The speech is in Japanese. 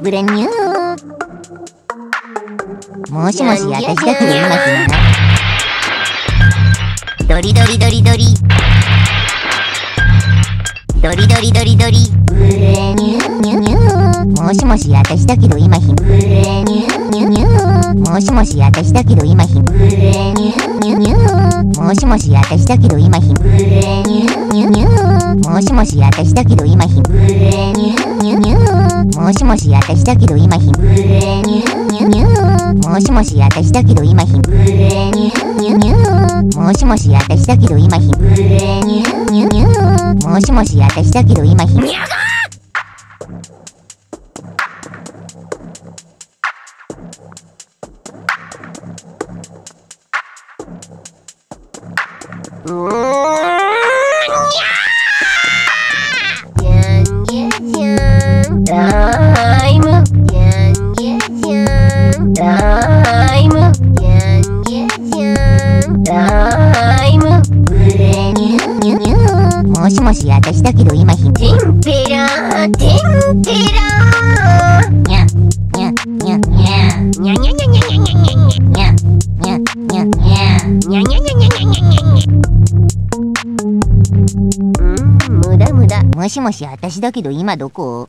ブレニュー。もしもし私だけど今暇ドリドリドリドリ。ドリドリドリドリ。ブレニュー。ニュニューもしもし私だけど今暇ブレニューニュニューもしもし私だけど今暇ブレニューニュニューもしもし私だけど今暇ブレニューニュニューもしもし私だけど今暇ブレニューニュニューもしもし私だけど今暇ブレニュニュもしもし私だけど今暇ブレニュニュもしもし私だけど今暇ブレニュニュもしもし私だけど今暇うーん。もしもし、私だけど今ひん。てら、てん。ぺら。にゃうん無駄無駄。もしもし私だけど今どこ？